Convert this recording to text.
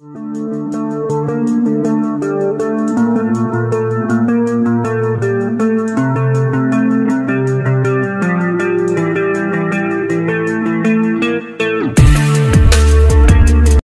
Música